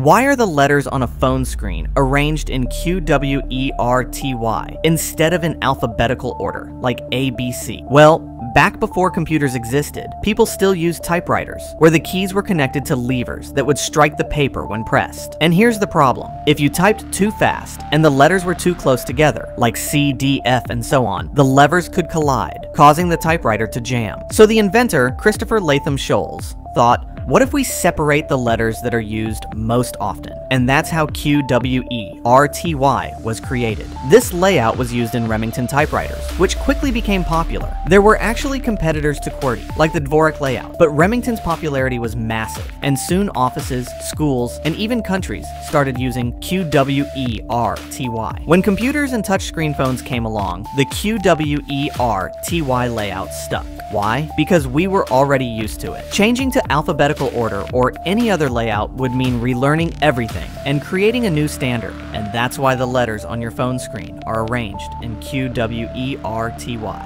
Why are the letters on a phone screen arranged in Q, W, E, R, T, Y instead of in alphabetical order, like A, B, C? Well, Back before computers existed, people still used typewriters, where the keys were connected to levers that would strike the paper when pressed. And here's the problem. If you typed too fast, and the letters were too close together, like C, D, F, and so on, the levers could collide, causing the typewriter to jam. So the inventor, Christopher Latham Sholes, thought, what if we separate the letters that are used most often? And that's how QWERTY was created. This layout was used in Remington typewriters, which quickly became popular. There were actually competitors to QWERTY, like the Dvorak layout, but Remington's popularity was massive, and soon offices, schools, and even countries started using QWERTY. When computers and touchscreen phones came along, the QWERTY layout stuck. Why? Because we were already used to it. Changing to alphabetical order or any other layout would mean relearning everything and creating a new standard, and that's why the letters on your phone screen are arranged in QWERTY.